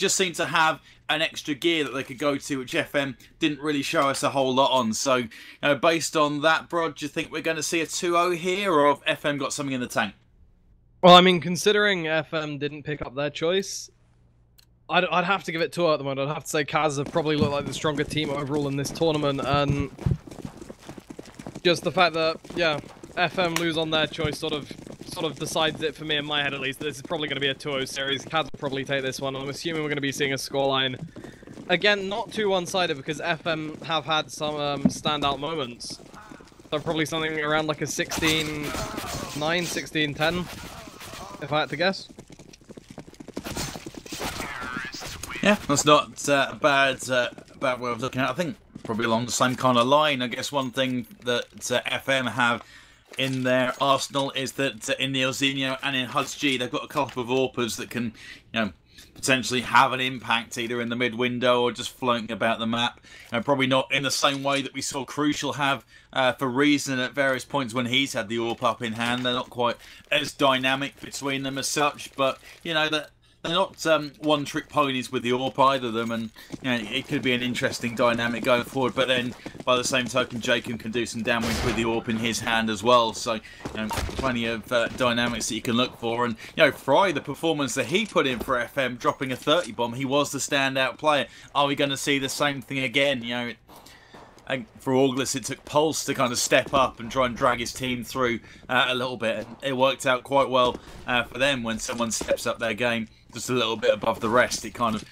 just seemed to have an extra gear that they could go to, which FM didn't really show us a whole lot on. So, you know, based on that, Brod, do you think we're going to see a 2-0 here, or have FM got something in the tank? Well, I mean, considering FM didn't pick up their choice, I'd, I'd have to give it 2 at the moment. I'd have to say CAZ have probably looked like the stronger team overall in this tournament, and just the fact that, yeah, FM lose on their choice sort of sort of decides it for me in my head at least. This is probably going to be a 2-0 series. CAZ will probably take this one. I'm assuming we're going to be seeing a scoreline. Again, not too one-sided because FM have had some um, standout moments. So probably something around like a 16-9, 16-10, if I had to guess. Yeah, that's not uh, bad, uh, bad way of looking at it. I think probably along the same kind of line. I guess one thing that uh, FM have in their arsenal is that in the Neilzinho and in Huds they've got a couple of AWPers that can, you know, potentially have an impact either in the mid window or just floating about the map. And probably not in the same way that we saw Crucial have uh, for Reason at various points when he's had the AWP up in hand. They're not quite as dynamic between them as such, but you know that they're not um, one-trick ponies with the AWP, either of them, and you know, it could be an interesting dynamic going forward. But then, by the same token, Jacob can do some damage with the AWP in his hand as well. So, you know, plenty of uh, dynamics that you can look for. And you know, Fry, the performance that he put in for FM, dropping a 30 bomb, he was the standout player. Are we going to see the same thing again? You know. It, for August, it took Pulse to kind of step up and try and drag his team through uh, a little bit. It worked out quite well uh, for them when someone steps up their game just a little bit above the rest. It kind of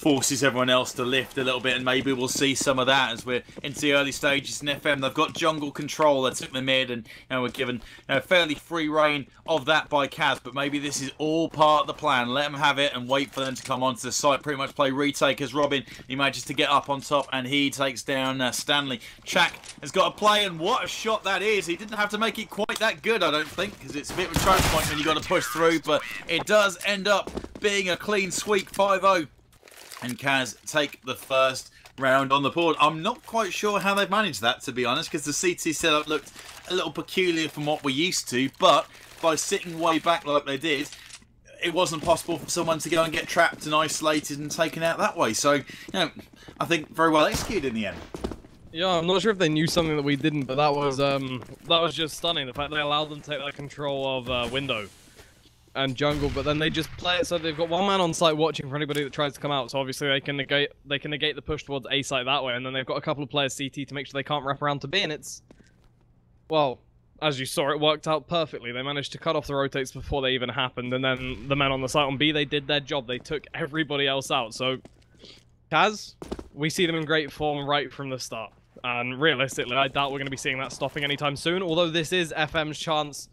forces everyone else to lift a little bit, and maybe we'll see some of that as we're into the early stages in FM. They've got jungle control. They took the mid, and you know, we're given you know, fairly free reign of that by CAZ. But maybe this is all part of the plan. Let them have it and wait for them to come onto the site. Pretty much play retake as Robin. He manages to get up on top, and he takes down uh, Stanley. Chak has got a play, and what a shot that is. He didn't have to make it quite that good, I don't think, because it's a bit of a choke point when you got to push through. But it does end up being a clean sweep 5-0 and CAZ take the first round on the board. I'm not quite sure how they've managed that, to be honest, because the CT setup looked a little peculiar from what we're used to, but by sitting way back like they did, it wasn't possible for someone to go and get trapped and isolated and taken out that way. So, you know, I think very well executed in the end. Yeah, I'm not sure if they knew something that we didn't, but that was um that was just stunning. The fact they allowed them to take that control of uh, window and jungle, but then they just play it so they've got one man on site watching for anybody that tries to come out. So obviously they can negate they can negate the push towards A site that way, and then they've got a couple of players CT to make sure they can't wrap around to B, and it's well, as you saw, it worked out perfectly. They managed to cut off the rotates before they even happened, and then the men on the site on B they did their job. They took everybody else out. So CAZ, we see them in great form right from the start. And realistically, I doubt we're going to be seeing that stopping anytime soon. Although this is FM's chance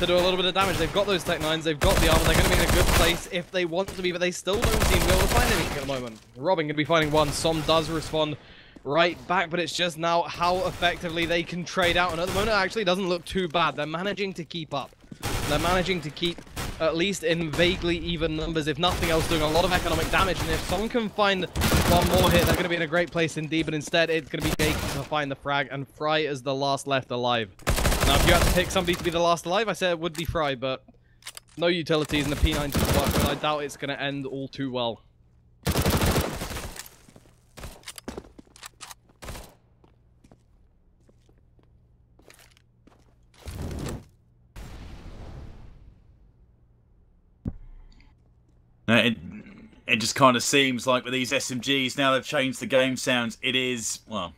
to do a little bit of damage. They've got those Tech 9s, they've got the armor, they're going to be in a good place if they want to be, but they still don't seem to be able to find anything at the moment. Robin going to be finding one, Som does respond right back, but it's just now how effectively they can trade out, and at the moment it actually doesn't look too bad. They're managing to keep up. They're managing to keep at least in vaguely even numbers, if nothing else, doing a lot of economic damage. And if someone can find one more hit, they're going to be in a great place indeed. But instead, it's going to be Jake to find the frag, and Fry is the last left alive. Now, if you had to pick somebody to be the last alive, I said it would be Fry, but no utilities in the P90 work, but I doubt it's going to end all too well. it, it just kind of seems like with these SMGs, now they've changed the game sounds, it is, well,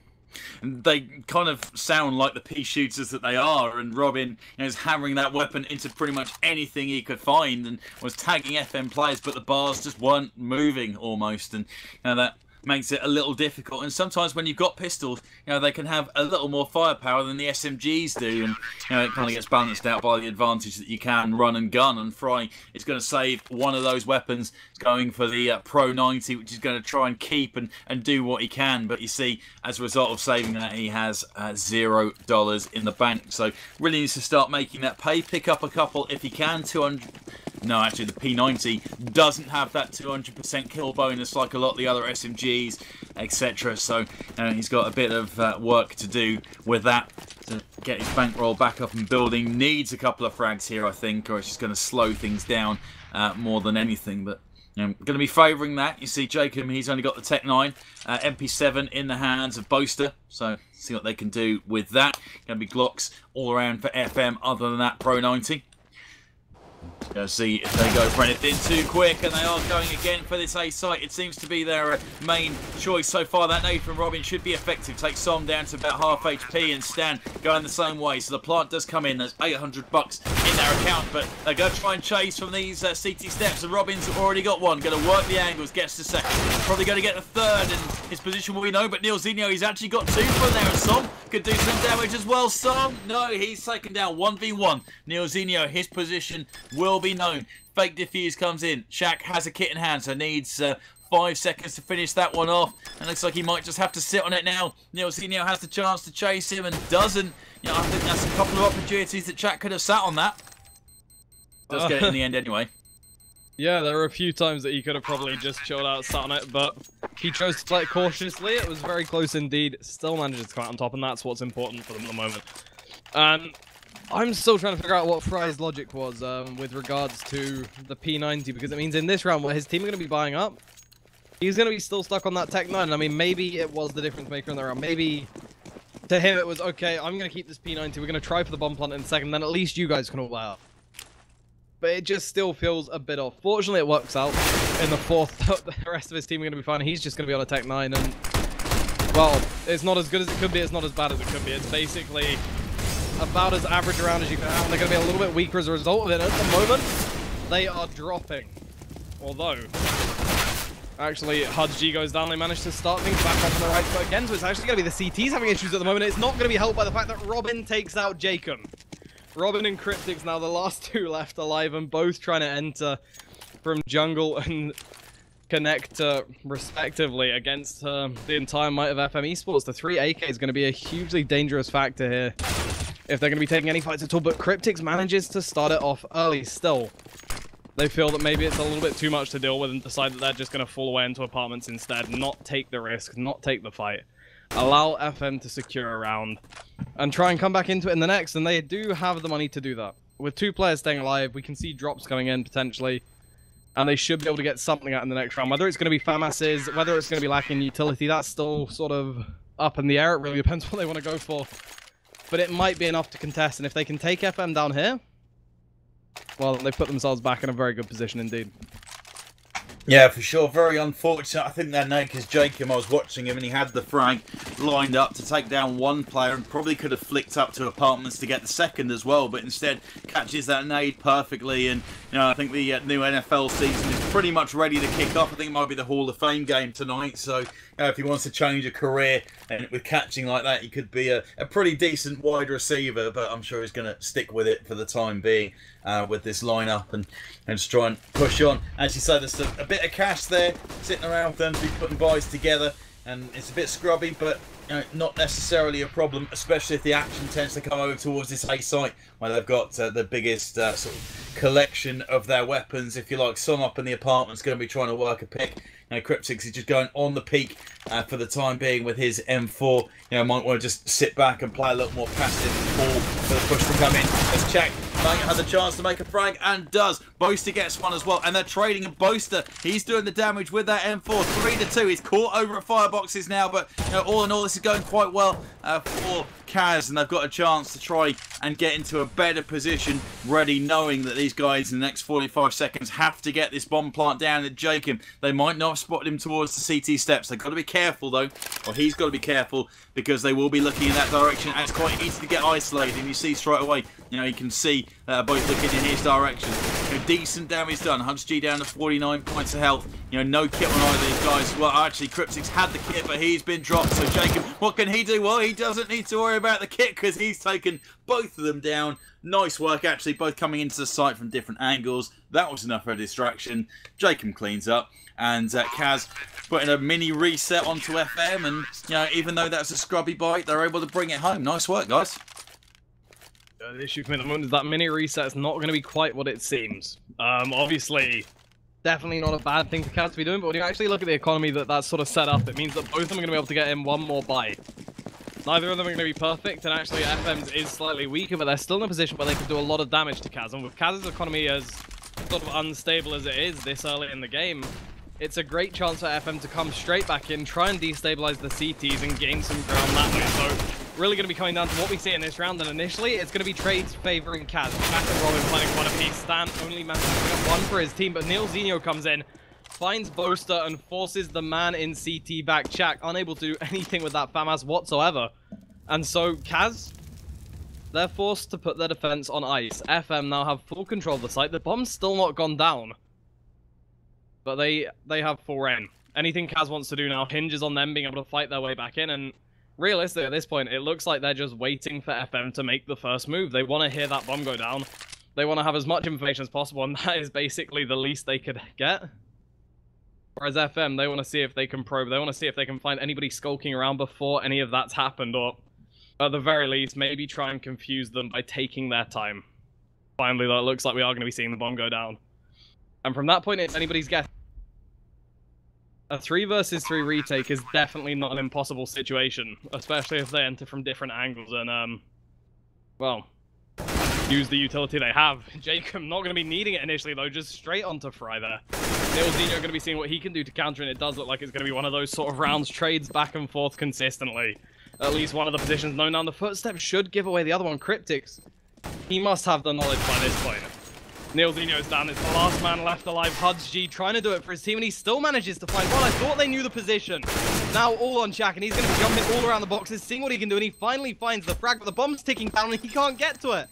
they kind of sound like the pea shooters that they are, and Robin you know, is hammering that weapon into pretty much anything he could find, and was tagging FM players, but the bars just weren't moving almost, and you know, that makes it a little difficult. And sometimes when you've got pistols, you know, they can have a little more firepower than the SMGs do, and you know, it kind of gets balanced out by the advantage that you can run and gun. And Fry is going to save one of those weapons, going for the uh, Pro 90, which is going to try and keep and, and do what he can. But you see, as a result of saving that, he has uh, zero dollars in the bank. So really needs to start making that pay. Pick up a couple if he can. 200 no, actually, the P90 doesn't have that 200% kill bonus like a lot of the other SMGs, etc. So uh, he's got a bit of uh, work to do with that to get his bankroll back up and building. Needs a couple of frags here, I think, or it's just going to slow things down uh, more than anything. But You know, going to be favouring that. You see, Jacob, he's only got the Tech 9, uh, MP7 in the hands of Boaster. So, see what they can do with that. Going to be Glocks all around for FM, other than that, Pro 90. To see if they go for anything too quick, and they are going again for this A site. It seems to be their uh, main choice so far. That from Robin should be effective. Take Som down to about half HP, and Stan going the same way. So the plant does come in. There's 800 bucks in their account, but they're to try and chase from these uh, CT steps. And Robin's already got one. To work the angles, gets the second. Probably going to get the third, and his position will be. But Neilzinho, he's actually got two from there, and Som could do some damage as well. Som, no, he's taken down 1v1. Neilzinho, his position will be known. Fake defuse comes in. Shaq has a kit in hand, so needs uh, five seconds to finish that one off. And looks like he might just have to sit on it now. Neil Neilzinho has the chance to chase him and doesn't. You know, I think that's a couple of opportunities that Shaq could have sat on that. Does get it in the end anyway. Yeah, there were a few times that he could have probably just chilled out, sat on it, but he chose to play it cautiously. It was very close indeed. Still manages to come out on top, and that's what's important for them at the moment. And I'm still trying to figure out what Fry's logic was um, with regards to the P90, because it means in this round, what his team are going to be buying up, he's going to be still stuck on that Tech 9. I mean, maybe it was the difference maker in the round. Maybe to him it was, okay, I'm going to keep this P90, we're going to try for the bomb plant in a second, then at least you guys can all buy up. But it just still feels a bit off. Fortunately, it works out. In the fourth, the rest of his team are going to be fine. He's just going to be on a Tech 9, and, well, it's not as good as it could be, it's not as bad as it could be. It's basically about as average around as you can have, they're going to be a little bit weaker as a result of it. At the moment, they are dropping. Although, actually, hudzG goes down, they managed to start things back up on the right foot again, so it's actually going to be the CTs having issues at the moment. It's not going to be helped by the fact that Robin takes out Jacob. Robin and kryptix now the last two left alive, and both trying to enter from jungle and connect uh, respectively against uh, the entire might of FM Esports. The 3 AK is going to be a hugely dangerous factor here if they're going to be taking any fights at all, but kryptix manages to start it off early still. They feel that maybe it's a little bit too much to deal with and decide that they're just going to fall away into apartments instead, not take the risk, not take the fight. Allow FM to secure a round and try and come back into it in the next, and they do have the money to do that. With two players staying alive, we can see drops coming in potentially, and they should be able to get something out in the next round. Whether it's going to be FAMAS's, whether it's going to be lacking utility, that's still sort of up in the air. It really depends what they want to go for but it might be enough to contest. And if they can take FM down here, well, they've put themselves back in a very good position indeed. Yeah, for sure. Very unfortunate. I think that Naker's Jacob, I was watching him and he had the frag lined up to take down one player and probably could have flicked up to apartments to get the second as well, but instead catches that nade perfectly. And, you know, I think the uh, new NFL season is pretty much ready to kick off. I think it might be the Hall of Fame game tonight. So, you know, if he wants to change a career and with catching like that, he could be a, a pretty decent wide receiver, but I'm sure he's going to stick with it for the time being uh, with this lineup and, and just try and push on. As you say, there's a, a bit of cash there sitting around for them to be putting buys together, and it's a bit scrubby, but you know, not necessarily a problem, especially if the action tends to come over towards this A site where they've got uh, the biggest uh, sort of collection of their weapons. If you like, some up in the apartment's going to be trying to work a pick. You kryptix is just going on the peak uh, for the time being with his M4. You know, might want to just sit back and play a little more passive ball for the push to come in. Let's check. Knight has a chance to make a frag and does. Boaster gets one as well, and they're trading. And Boaster, he's doing the damage with that M4. 3 to 2. He's caught over at fireboxes now, but you know, all in all, this is going quite well uh, for CAZ, and they've got a chance to try and get into a better position, ready, knowing that these guys in the next 45 seconds have to get this bomb plant down at Jacob. They might not spotted him towards the CT steps. They've got to be careful, though, or he's got to be careful, because they will be looking in that direction, and it's quite easy to get isolated. And you see straight away, you know, you can see uh, both looking in his direction. You know, decent damage done. hudzG down to 49 points of health. You know, no kit on either of these guys. Well, actually, kryptix had the kit, but he's been dropped. So Jacob, what can he do? Well, he doesn't need to worry about the kit because he's taken both of them down. Nice work, actually, both coming into the site from different angles. That was enough for a distraction. Jacob cleans up, and uh, CAZ putting a mini reset onto FM, and you know, even though that's a scrubby bite, they're able to bring it home. Nice work, guys. Uh, the issue for me at the moment is that mini reset is not going to be quite what it seems. Um, obviously, definitely not a bad thing for CAZ to be doing, but when you actually look at the economy that that's sort of set up, it means that both of them are going to be able to get in one more bite. Neither of them are going to be perfect, and actually FM's is slightly weaker, but they're still in a position where they can do a lot of damage to CAZ. And with CAZ's economy as sort of unstable as it is this early in the game, it's a great chance for FM to come straight back in, try and destabilize the CTs and gain some ground that way. So really going to be coming down to what we see in this round. And initially, it's going to be trades favoring CAZ. Jack and Robin playing quite a piece. Stan only managed to pick up one for his team, but Neilzinho comes in, finds Boaster, and forces the man in CT back. Jack unable to do anything with that FAMAS whatsoever. And so CAZ, they're forced to put their defense on ice. FM now have full control of the site. The bomb's still not gone down. But they they have full reign. Anything CAZ wants to do now hinges on them being able to fight their way back in, and realistically at this point, it looks like they're just waiting for FM to make the first move. They want to hear that bomb go down. They want to have as much information as possible, and that is basically the least they could get. Whereas FM, they want to see if they can probe. They want to see if they can find anybody skulking around before any of that's happened, or at the very least, maybe try and confuse them by taking their time. Finally, though, it looks like we are going to be seeing the bomb go down. And from that point, it's anybody's guess. A 3 versus 3 retake is definitely not an impossible situation, especially if they enter from different angles and, um, well, use the utility they have. Jacob not going to be needing it initially, though, just straight onto Fry there. Neilzinho going to be seeing what he can do to counter, and it does look like it's going to be one of those sort of rounds, trades back and forth consistently. At least one of the positions known down the footsteps should give away the other one. kryptix, he must have the knowledge by this point. Neilzinho's down. It's the last man left alive. hudzG trying to do it for his team, and he still manages to find Well, I thought they knew the position. Now all on Jack, and he's going to be jumping all around the boxes, seeing what he can do, and he finally finds the frag, but the bomb's ticking down, and he can't get to it.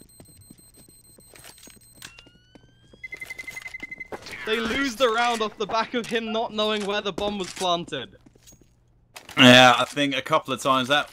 They lose the round off the back of him not knowing where the bomb was planted. Yeah, I think a couple of times that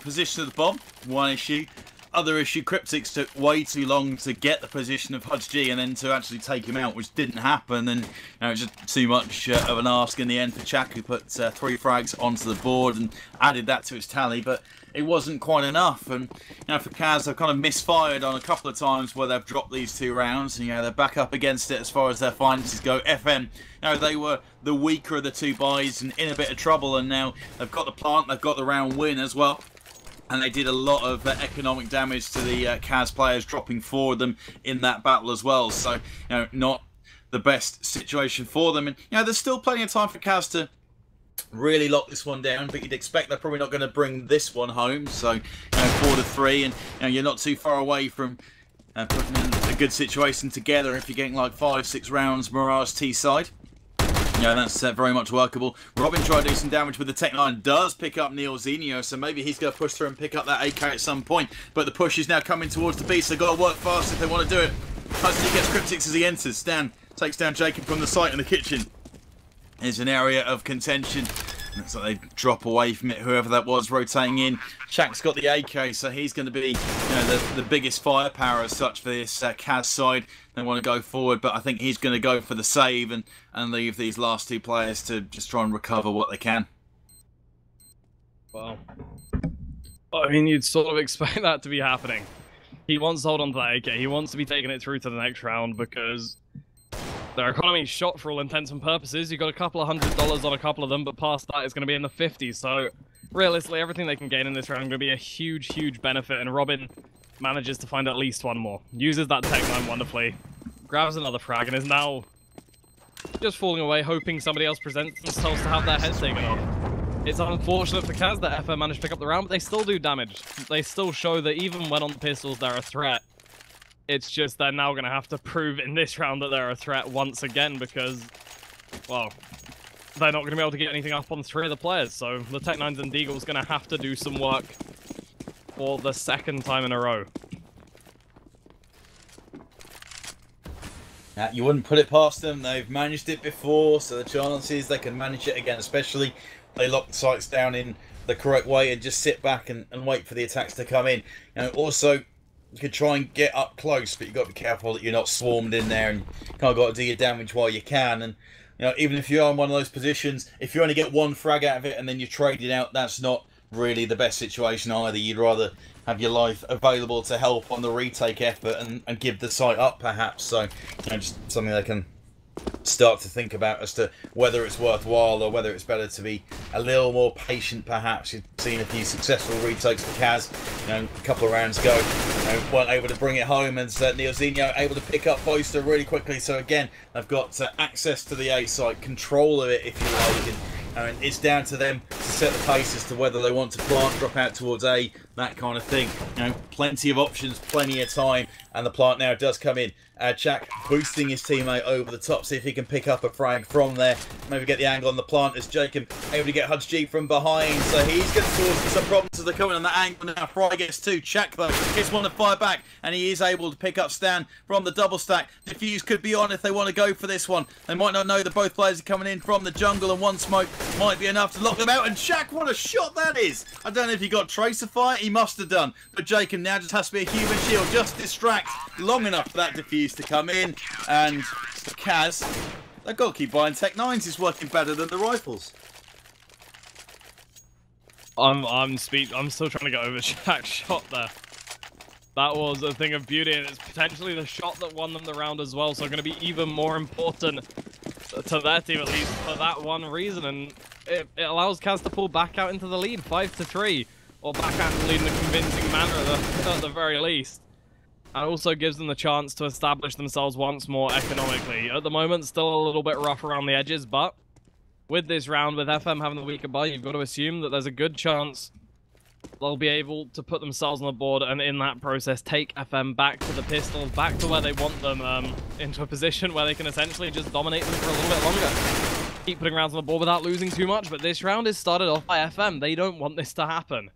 position of the bomb, one issue other issue, kryptix took way too long to get the position of hudzG and then to actually take him out, which didn't happen. And you know, it was just too much uh, of an ask in the end for Chak, who put uh, three frags onto the board and added that to his tally. But it wasn't quite enough. And you know, for CAZ, they've kind of misfired on a couple of times where they've dropped these two rounds. And, you know, they're back up against it as far as their finances go. FM, you know, they were the weaker of the two buys and in a bit of trouble. And now they've got the plant, they've got the round win as well and they did a lot of uh, economic damage to the uh, CAZ players, dropping four of them in that battle as well. So, you know, not the best situation for them. And, you know, there's still plenty of time for CAZ to really lock this one down, but you'd expect they're probably not going to bring this one home. So, you know, four to three, and you know, you're not too far away from uh, putting a good situation together if you're getting like five, six rounds Mirage T side. Yeah, that's uh, very much workable. Robin tried to do some damage with the Tech 9, does pick up Neilzinho, so maybe he's going to push through and pick up that AK at some point. But the push is now coming towards the beast. They've got to work fast if they want to do it. Hudson gets kryptix as he enters. Stan takes down Jacob from the site in the kitchen. Is an area of contention. Like they drop away from it, whoever that was rotating in. Shaq's got the AK, so he's going to be you know, the, the biggest firepower as such for this uh, CAZ side. They want to go forward, but I think he's going to go for the save and, and leave these last two players to just try and recover what they can. Well, I mean, you'd sort of expect that to be happening. He wants to hold on to that AK. He wants to be taking it through to the next round because their economy's shot for all intents and purposes. You got a couple of hundred dollars on a couple of them, but past that it's going to be in the 50s. So realistically, everything they can gain in this round is going to be a huge, huge benefit. And Robin manages to find at least one more. Uses that Tech 9 wonderfully. Grabs another frag and is now just falling away, hoping somebody else presents themselves to have their head taken off. It's unfortunate for CAZ that FF managed to pick up the round, but they still do damage. They still show that even when on the pistols, they're a threat. It's just they're now going to have to prove in this round that they're a threat once again because, well, they're not going to be able to get anything up on three of the players. So the Tech-9s and Deagle's going to have to do some work for the second time in a row. You wouldn't put it past them. They've managed it before, so the chances they can manage it again, especially they lock the sights down in the correct way and just sit back and, and wait for the attacks to come in. You know, also, you could try and get up close, but you've got to be careful that you're not swarmed in there and kind of got to do your damage while you can. And you know, even if you are in one of those positions, if you only get one frag out of it and then you trade it out, that's not really the best situation either. You'd rather have your life available to help on the retake effort and, and give the site up, perhaps. So, you know, just something they can start to think about as to whether it's worthwhile or whether it's better to be a little more patient perhaps. You've seen a few successful retakes for CAZ you know, a couple of rounds ago know, weren't able to bring it home, and uh, Neilzinho able to pick up Boaster really quickly. So again, they've got uh, access to the A site, control of it, if you like. And, and it's down to them to set the pace as to whether they want to plant, drop out towards A, that kind of thing. You know, plenty of options, plenty of time, and the plant now does come in. Uh, Jack boosting his teammate over the top, see if he can pick up a frag from there. Maybe get the angle on the plant as Jacob able to get hudzG from behind. So he's going to cause some problems as they're coming on that angle now. Fry gets two. Jack though gets one to fire back, and he is able to pick up Stan from the double stack. Defuse could be on if they want to go for this one. They might not know that both players are coming in from the jungle, and one smoke might be enough to lock them out. And Jack, what a shot that is! I don't know if he got tracer fire. He must have done. But Jacob now just has to be a human shield, just distract long enough for that defuse to come in. And CAZ, to keep buying Tech 9s. is working better than the rifles. I'm I'm I'm still trying to get over Jack's shot there. That was a thing of beauty, and it's potentially the shot that won them the round as well. So going to be even more important to their team at least for that one reason, and it, it allows CAZ to pull back out into the lead, five to three, or back out the lead in a convincing manner at the, at the very least. And also gives them the chance to establish themselves once more economically. At the moment, still a little bit rough around the edges, but with this round, with FM having the weaker buy, you've got to assume that there's a good chance they'll be able to put themselves on the board and in that process take FM back to the pistols, back to where they want them, um, into a position where they can essentially just dominate them for a little bit longer. Keep putting rounds on the board without losing too much, but this round is started off by FM. They don't want this to happen.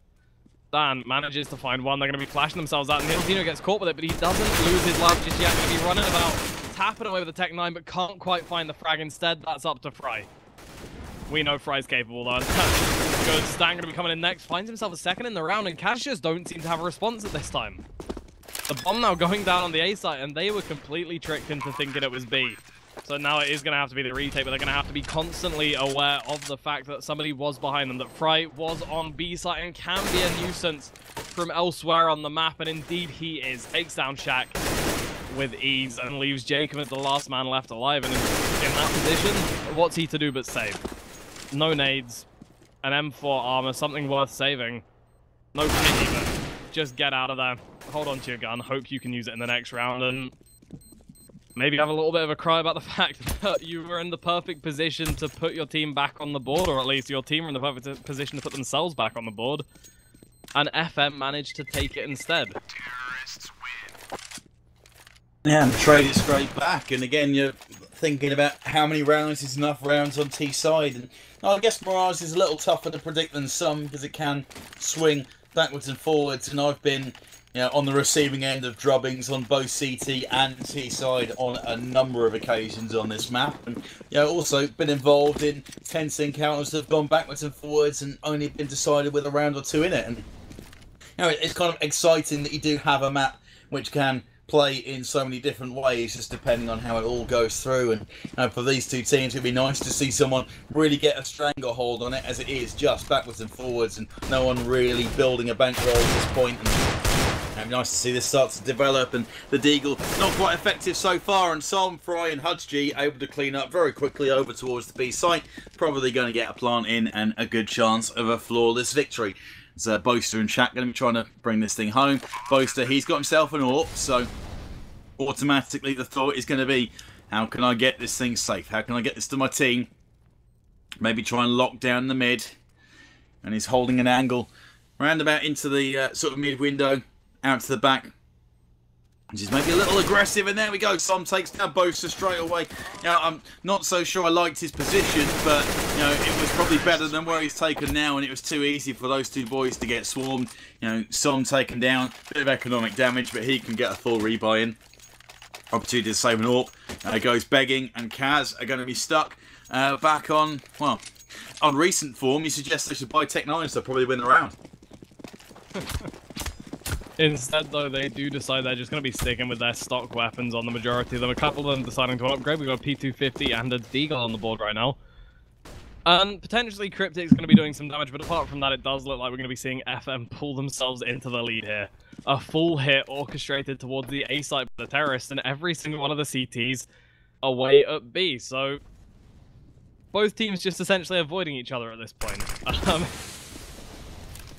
Dan manages to find one. They're going to be flashing themselves out. Neilzinho gets caught with it, but he doesn't lose his life just yet. Going to be running about, tapping away with the Tech 9, but can't quite find the frag instead. That's up to Fry. We know Fry's capable, though. Good. Stan going to be coming in next. Finds himself a second in the round, and CAZ just don't seem to have a response at this time. The bomb now going down on the A site, and they were completely tricked into thinking it was B. So now it is going to have to be the retake, but they're going to have to be constantly aware of the fact that somebody was behind them, that Fry was on B site and can be a nuisance from elsewhere on the map, and indeed he is. Takes down Shaq with ease and leaves Jacob as the last man left alive, and in, in that position, what's he to do but save? No nades, an M4 armor, something worth saving. No pity, but just get out of there. Hold on to your gun, hope you can use it in the next round, and maybe have a little bit of a cry about the fact that you were in the perfect position to put your team back on the board, or at least your team were in the perfect position to put themselves back on the board. And FM managed to take it instead. Yeah, and trade it straight back. And again, you're thinking about how many rounds is enough rounds on T side. And I guess Mirage is a little tougher to predict than some because it can swing backwards and forwards. And I've been you know, on the receiving end of drubbings on both CT and T side on a number of occasions on this map, and you know, also been involved in tense encounters that have gone backwards and forwards and only been decided with a round or two in it. And you know, it's kind of exciting that you do have a map which can play in so many different ways, just depending on how it all goes through. And you know, for these two teams, it'd be nice to see someone really get a stranglehold on it, as it is just backwards and forwards, and no one really building a bankroll at this point. And, Nice to see this start to develop and the Deagle not quite effective so far and Som Fry and hudzG able to clean up very quickly over towards the B site. Probably going to get a plant in and a good chance of a flawless victory. So Boaster and Shaq going to be trying to bring this thing home. Boaster, he's got himself an AWP, so automatically the thought is going to be, how can I get this thing safe? How can I get this to my team? Maybe try and lock down the mid. And he's holding an angle roundabout into the uh, sort of mid window out to the back. Which is maybe a little aggressive, and there we go. Som takes down Boaster straight away. Now, I'm not so sure I liked his position, but you know, it was probably better than where he's taken now, and it was too easy for those two boys to get swarmed. You know, Som taken down, bit of economic damage, but he can get a full rebuy in. Opportunity to save an AWP. Uh, goes begging, and CAZ are going to be stuck uh, back on, well, on recent form. You suggest they should buy Tech 9 so probably win the round. Instead, though, they do decide they're just going to be sticking with their stock weapons on the majority of them. A couple of them deciding to upgrade. We've got a P250 and a Deagle on the board right now. And potentially kryptix's going to be doing some damage, but apart from that, it does look like we're going to be seeing FM pull themselves into the lead here. A full hit orchestrated towards the A site by the terrorists, and every single one of the CTs away at B. So both teams just essentially avoiding each other at this point. Um,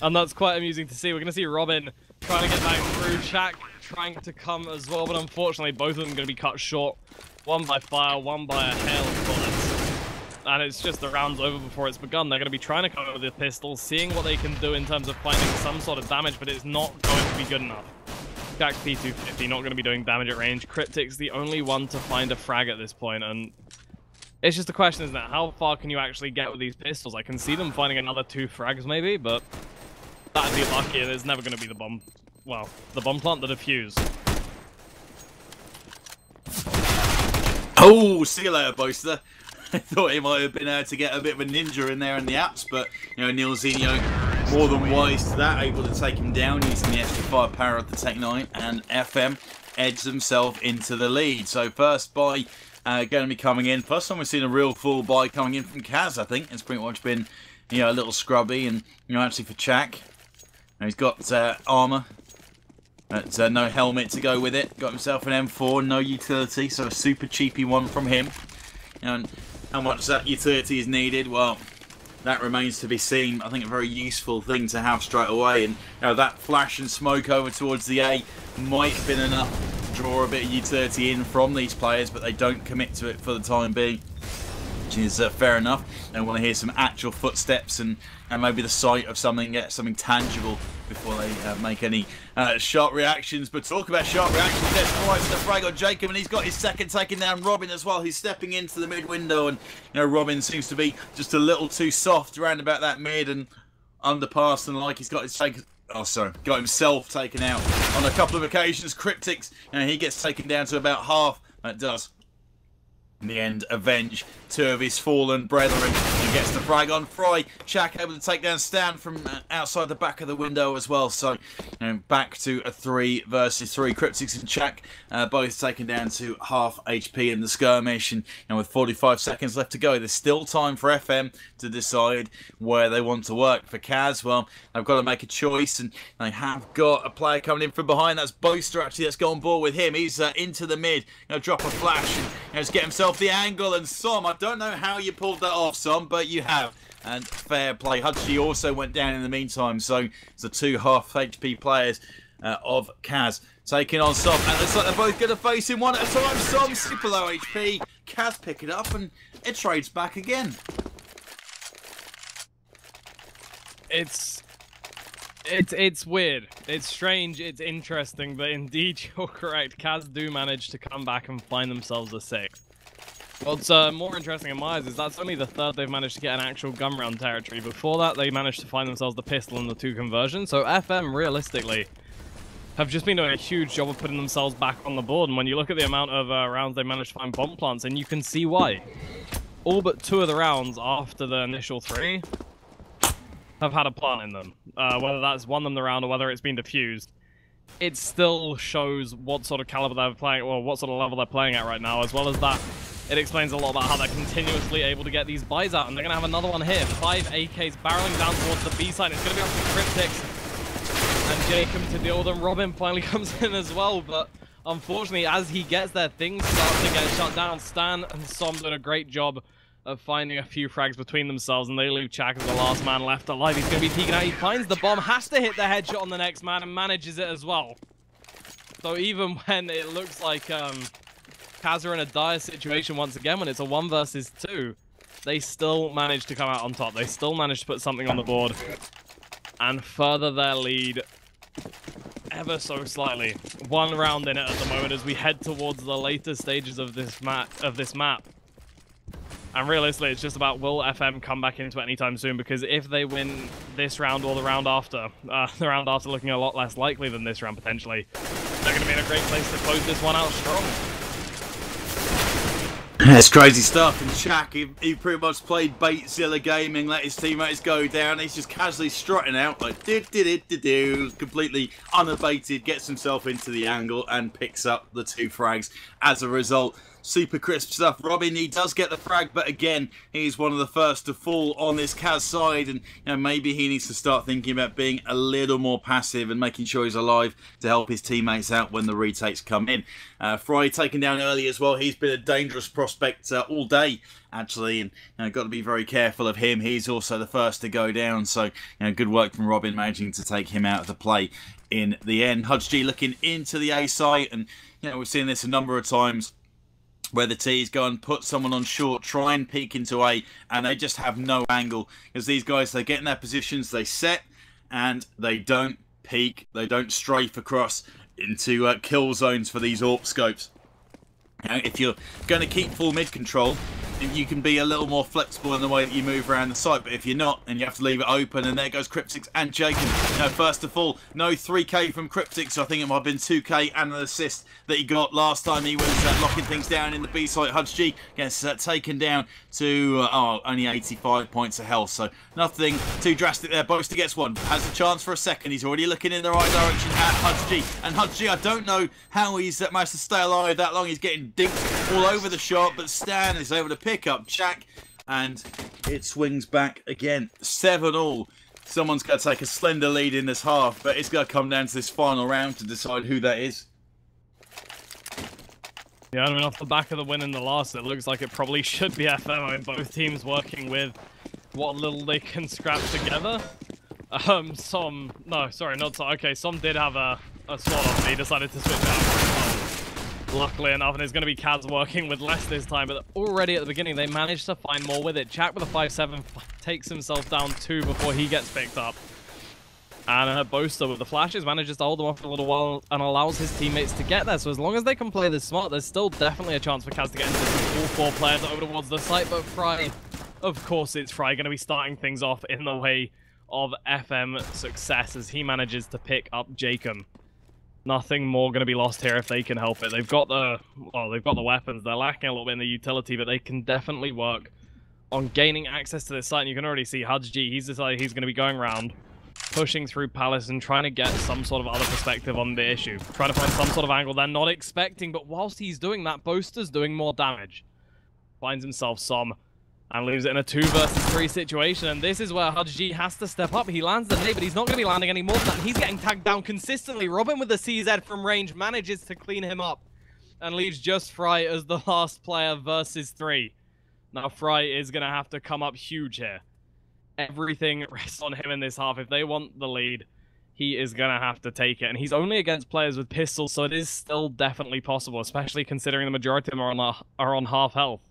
and that's quite amusing to see. We're going to see Robin trying to get back through. Shaq trying to come as well, but unfortunately both of them going to be cut short. One by fire, one by a hail of bullets. And it's just the round's over before it's begun. They're going to be trying to come up with the pistol, seeing what they can do in terms of finding some sort of damage, but it's not going to be good enough. Jack's P250 not going to be doing damage at range. kryptix's the only one to find a frag at this point, and it's just a question, isn't it? How far can you actually get with these pistols? I can see them finding another two frags maybe, but that'd be lucky. There's never going to be the bomb. Well, the bomb plant, the defuse. Oh, see you later, Boaster. I thought he might have been able to get a bit of a ninja in there in the apps, but you know, Neilzinho more than wise to that, able to take him down using the extra firepower of the Tech 9, and FM edged himself into the lead. So first buy uh, going to be coming in. First time we've seen a real full buy coming in from CAZ, I think. It's pretty much been, you know, a little scrubby, and, you know, actually for Chak. He's got uh, armour, but uh, no helmet to go with it. Got himself an M4, no utility, so a super cheapy one from him. And how much that utility is needed, well, that remains to be seen. I think a very useful thing to have straight away. And you know, that flash and smoke over towards the A might have been enough to draw a bit of utility in from these players, but they don't commit to it for the time being. Which is uh, fair enough. They want to hear some actual footsteps and, and maybe the sight of something, get something tangible before they uh, make any uh, sharp reactions. But talk about sharp reactions, there's right the frag on Jacob, and he's got his second taking down Robin as well. He's stepping into the mid window, and you know Robin seems to be just a little too soft around about that mid and underpass, and like he's got his take. Oh, sorry, got himself taken out on a couple of occasions. kryptix, and he gets taken down to about half. That does in the end, avenge two of his fallen brethren gets the frag on Fry. Chak able to take down Stan from uh, outside the back of the window as well. So, you know, back to a three versus three. kryptix and Chak uh, both taken down to half HP in the skirmish. And, with 45 seconds left to go, there's still time for FM to decide where they want to work. For CAZ, well, they've got to make a choice. And they have got a player coming in from behind. That's Boaster, actually, that's gone ball with him. He's uh, into the mid. Know, drop a flash and you know, get himself the angle. And Som, I don't know how you pulled that off, Som, but you have. And fair play. Hudgy also went down in the meantime. So it's the two half HP players uh, of CAZ taking on Som. And looks like they're both going to face him one at a time. Som super low HP. CAZ pick it up and it trades back again. It's it's it's weird. It's strange. It's interesting, but indeed you're correct. CAZ do manage to come back and find themselves a six. What's uh, more interesting in my eyes is that's only the third they've managed to get an actual gun round territory. Before that, they managed to find themselves the pistol and the two conversions. So FM, realistically, have just been doing a huge job of putting themselves back on the board. And when you look at the amount of uh, rounds they managed to find bomb plants, and you can see why. All but two of the rounds after the initial three have had a plant in them. Uh, whether that's won them the round or whether it's been defused. It still shows what sort of caliber they're playing, or what sort of level they're playing at right now, as well as that it explains a lot about how they're continuously able to get these buys out. And they're going to have another one here. Five AKs barreling down towards the B side. It's going to be up to kryptix and Jacob to deal with them. Robin finally comes in as well, but unfortunately, as he gets there, things start to get shut down. Stan and Som doing a great job of finding a few frags between themselves, and they leave Chak as the last man left alive. He's going to be peeking out. He finds the bomb, has to hit the headshot on the next man, and manages it as well. So even when it looks like um, CAZ are in a dire situation once again when it's a one versus two. They still manage to come out on top. They still manage to put something on the board and further their lead ever so slightly. One round in it at the moment as we head towards the later stages of this map. Of this map. And realistically, it's just about will FM come back into it anytime soon? Because if they win this round or the round after, uh, the round after looking a lot less likely than this round potentially, they're going to be in a great place to close this one out strong. It's crazy stuff. And Chak, he, he, pretty much played Baitzilla Gaming, let his teammates go down. He's just casually strutting out like do do do do, completely unabated, gets himself into the angle and picks up the two frags. As a result, super crisp stuff. Robin, he does get the frag, but again, he's one of the first to fall on this CAZ side, and you know, maybe he needs to start thinking about being a little more passive and making sure he's alive to help his teammates out when the retakes come in. Uh, Fry taken down early as well. He's been a dangerous prospect uh, all day, actually, and you know, got to be very careful of him. He's also the first to go down, so you know, good work from Robin managing to take him out of the play in the end. Hudge looking into the A site, and you know we've seen this a number of times where the T's go and put someone on short, try and peek into A, and they just have no angle. Because these guys, they get in their positions, they set, and they don't peek, they don't strafe across into uh, kill zones for these AWP scopes. Now, if you're going to keep full mid control, you can be a little more flexible in the way that you move around the site. But if you're not, and you have to leave it open, and there goes kryptix and Jacob. Know, first of all, no 3k from kryptix. So I think it might have been 2k and an assist that he got last time he was uh, locking things down in the B site. hudzG gets uh, taken down to uh, oh, only 85 points of health. So nothing too drastic there. Boaster gets one, has a chance for a second. He's already looking in the right direction at hudzG. And hudzG, I don't know how he's managed to stay alive that long. He's getting dinked all over the shop. but Stan is able to pick up Jack, and it swings back again. 7 all. Someone's got to take a slender lead in this half, but it's going to come down to this final round to decide who that is. Yeah, I mean, off the back of the win in the last, it looks like it probably should be FM. I both teams working with what little they can scrap together. Um, some, no, sorry, not some. Okay, some did have a, a slot on. They decided to switch out. Luckily enough, and it's going to be CAZ working with less this time, but already at the beginning, they managed to find more with it. Jack with a 5-7 takes himself down two before he gets picked up. And uh, Boaster with the flashes manages to hold them off for a little while and allows his teammates to get there. So as long as they can play this smart, there's still definitely a chance for CAZ to get into this. All four players over towards the site, but Fry, of course it's Fry going to be starting things off in the way of FM success as he manages to pick up Jacob. Nothing more going to be lost here if they can help it. They've got the well, they've got the weapons. They're lacking a little bit in the utility, but they can definitely work on gaining access to this site. And you can already see G. He's decided he's going to be going around pushing through Palace and trying to get some sort of other perspective on the issue. Trying to find some sort of angle they're not expecting, but whilst he's doing that, Boaster's doing more damage. Finds himself some and leaves it in a two versus three situation. And this is where Hudge has to step up. He lands the nade, but he's not going to be landing any more than that. He's getting tagged down consistently. Robin with the CZ from range manages to clean him up and leaves just Fry as the last player versus three. Now Fry is going to have to come up huge here everything rests on him in this half. If they want the lead, he is going to have to take it. And he's only against players with pistols, so it is still definitely possible, especially considering the majority of them are on, are on half health.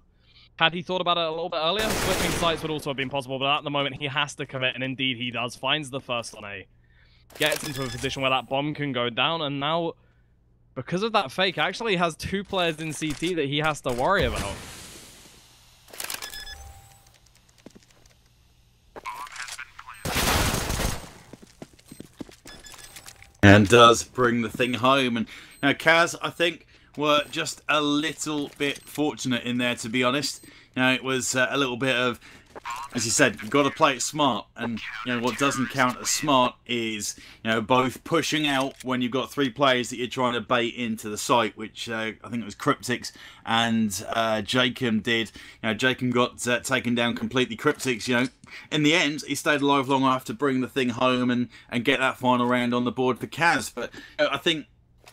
Had he thought about it a little bit earlier, switching sites would also have been possible, but at the moment he has to commit, and indeed he does. Finds the first on A. Gets into a position where that bomb can go down, and now, because of that fake, actually has two players in CT that he has to worry about. and does bring the thing home. And now CAZ, I think, were just a little bit fortunate in there, to be honest. You know, it was uh, a little bit of as you said, you've got to play it smart. And you know what doesn't count as smart is you know both pushing out when you've got three players that you're trying to bait into the site, which uh, I think it was kryptix and uh, Jacob did. You know, Jacob got uh, taken down completely. kryptix, you know, in the end, he stayed alive long enough to bring the thing home and and get that final round on the board for CAZ. But I think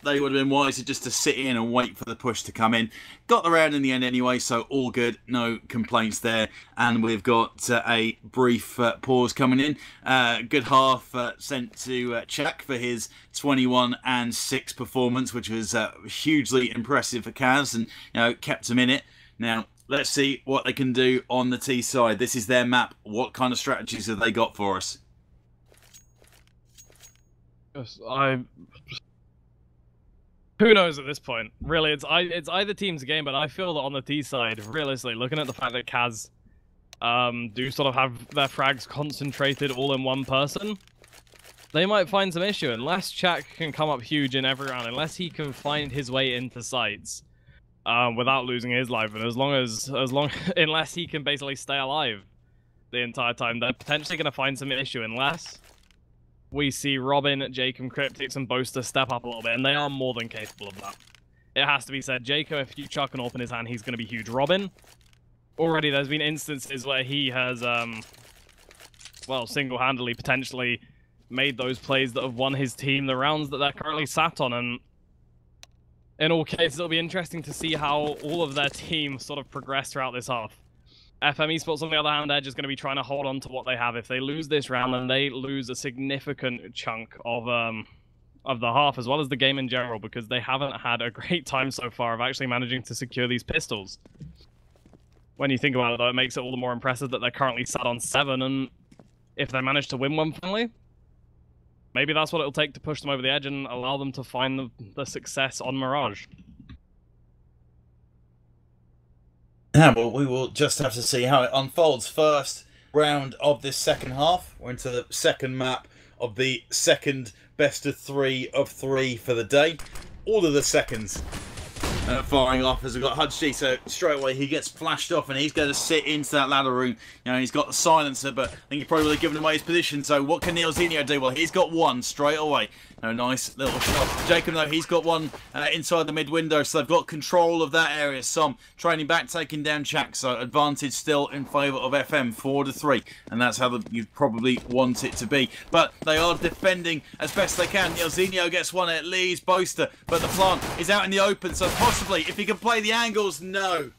they would have been wiser just to sit in and wait for the push to come in. Got the round in the end anyway, so all good. No complaints there. And we've got uh, a brief uh, pause coming in. Uh, good half uh, sent to uh, Chuck for his 21 and 6 performance, which was uh, hugely impressive for CAZ and you know kept him in it. Now, let's see what they can do on the T side. This is their map. What kind of strategies have they got for us? Yes, I who knows at this point? Really, it's I it's either team's game, but I feel that on the T side, realistically, looking at the fact that CAZ um, do sort of have their frags concentrated all in one person, they might find some issue. Unless Chak can come up huge in every round, unless he can find his way into sites um, without losing his life, and as long as as long unless he can basically stay alive the entire time, they're potentially going to find some issue. Unless we see Robin, Jacob, kryptix, and Boaster step up a little bit, and they are more than capable of that. it has to be said, Jacob, if you chuck an AWP in his hand, he's going to be huge. Robin, already there's been instances where he has, um, well, single-handedly potentially made those plays that have won his team the rounds that they're currently sat on, and in all cases, it'll be interesting to see how all of their team sort of progress throughout this half. FM Esports, on the other hand, they're just going to be trying to hold on to what they have. If they lose this round, then they lose a significant chunk of um, of the half, as well as the game in general, because they haven't had a great time so far of actually managing to secure these pistols. When you think about it, though, it makes it all the more impressive that they're currently sat on seven, and if they manage to win one finally, maybe that's what it'll take to push them over the edge and allow them to find the, the success on Mirage. Yeah, well, we will just have to see how it unfolds. First round of this second half. We're into the second map of the second best of three of three for the day. All of the seconds uh, firing off as we've got Hudgy, so straight away he gets flashed off and he's going to sit into that ladder room. You know, he's got the silencer, but I think he probably would have given away his position. So what can Neilzinho do? Well, he's got one straight away. No, nice little shot. Jacob, though, he's got one uh, inside the mid window, so they've got control of that area. Som training back, taking down Chak, so advantage still in favour of FM, 4 to 3, and that's how the, you probably want it to be. But they are defending as best they can. Neilzinho gets one at Lee's Boaster, but the plant is out in the open, so possibly, if he can play the angles, no.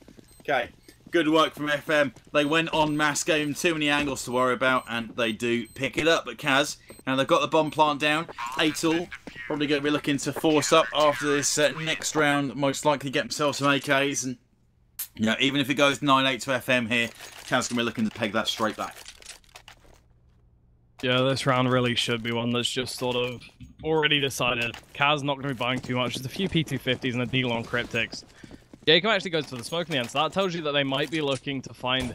Okay, Good work from FM. They went on mass, gave him too many angles to worry about, and they do pick it up. But CAZ, and they've got the bomb plant down. Atul probably going to be looking to force up after this uh, next round. Most likely get themselves some AKs, and you know, even if it goes 9-8 to FM here, CAZ going to be looking to peg that straight back. Yeah, this round really should be one that's just sort of already decided. CAZ not going to be buying too much. Just a few P250s and a deal on kryptix. Jacob actually goes for the smoke in the end, so that tells you that they might be looking to find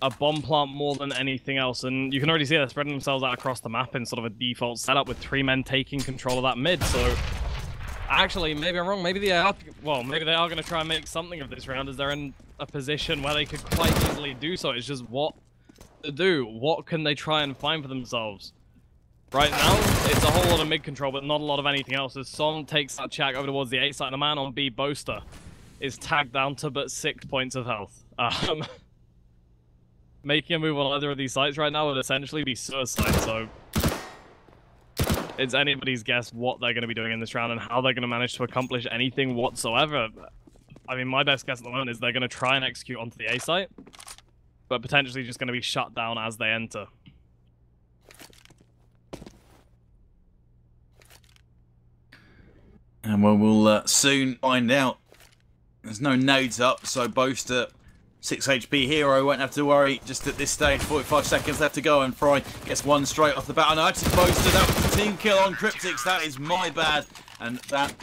a bomb plant more than anything else. And you can already see they're spreading themselves out across the map in sort of a default setup with three men taking control of that mid. So actually, maybe I'm wrong. Maybe they are, well, maybe they are going to try and make something of this round as they're in a position where they could quite easily do so. It's just what to do. What can they try and find for themselves? Right now, it's a whole lot of mid control, but not a lot of anything else. As Som takes that check over towards the A side, and a man on B, Boaster, is tagged down to but six points of health. Um, making a move on either of these sites right now would essentially be suicide, so it's anybody's guess what they're going to be doing in this round and how they're going to manage to accomplish anything whatsoever. I mean, my best guess at the moment is they're going to try and execute onto the A site, but potentially just going to be shut down as they enter. And well, we'll uh, soon find out there's no nades up, so Boaster, 6 HP hero, won't have to worry just at this stage. 45 seconds left to go, and Fry gets one straight off the bat. And I actually Boaster, that was the team kill on kryptix. That is my bad. And that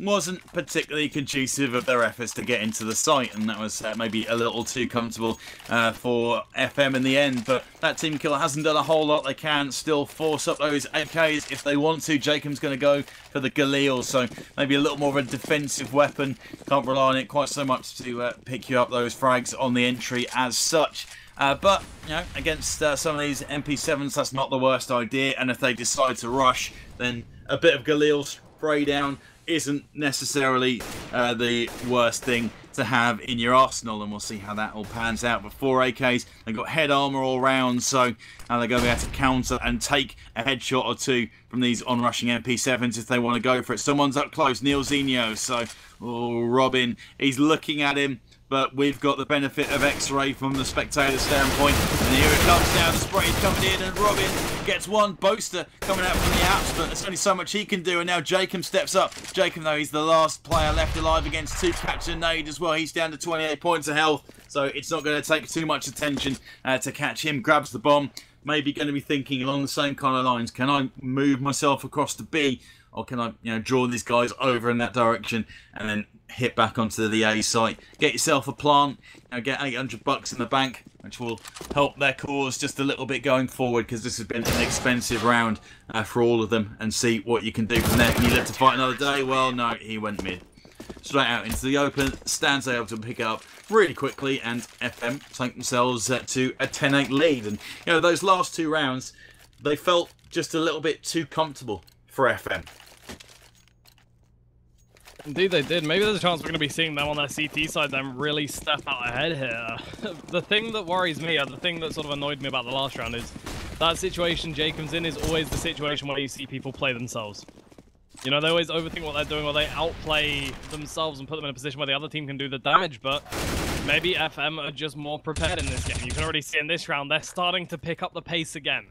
wasn't particularly conducive of their efforts to get into the site, and that was uh, maybe a little too comfortable uh, for FM in the end. But that team kill hasn't done a whole lot. They can still force up those AKs if they want to. Jacob's going to go for the Galil, so maybe a little more of a defensive weapon. Can't rely on it quite so much to uh, pick you up those frags on the entry as such. Uh, but, you know, against uh, some of these MP7s, that's not the worst idea. And if they decide to rush, then a bit of Galil spray down isn't necessarily uh, the worst thing to have in your arsenal and we'll see how that all pans out. But four AKs they've got head armor all round so uh, they're going to be able to counter and take a headshot or two from these onrushing MP7s if they want to go for it. Someone's up close Neil Neilzinho so oh, Robin he's looking at him but we've got the benefit of X-Ray from the spectator standpoint. And here it comes now, the spray coming in, and Robin gets one. Boaster coming out from the outs, but there's only so much he can do, and now Jacob steps up. Jacob, though, he's the last player left alive against two and nade as well. He's down to 28 points of health, so it's not going to take too much attention uh, to catch him. Grabs the bomb, maybe going to be thinking along the same kind of lines. Can I move myself across to B? Or can I, you know, draw these guys over in that direction and then hit back onto the A site. Get yourself a plant, you know, get 800 bucks in the bank, which will help their cause just a little bit going forward because this has been an expensive round uh, for all of them and see what you can do from there. Can you live to fight another day? Well, no, he went mid. Straight out into the open, stands able to pick up really quickly and FM take themselves uh, to a 10-8 lead. And, you know, those last two rounds, they felt just a little bit too comfortable for FM. Indeed, they did. Maybe there's a chance we're going to be seeing them on their CT side then really step out ahead here. the thing that worries me, or the thing that sort of annoyed me about the last round is that situation Jacob's in is always the situation where you see people play themselves. You know, they always overthink what they're doing or they outplay themselves and put them in a position where the other team can do the damage, but maybe FM are just more prepared in this game. You can already see in this round, they're starting to pick up the pace again.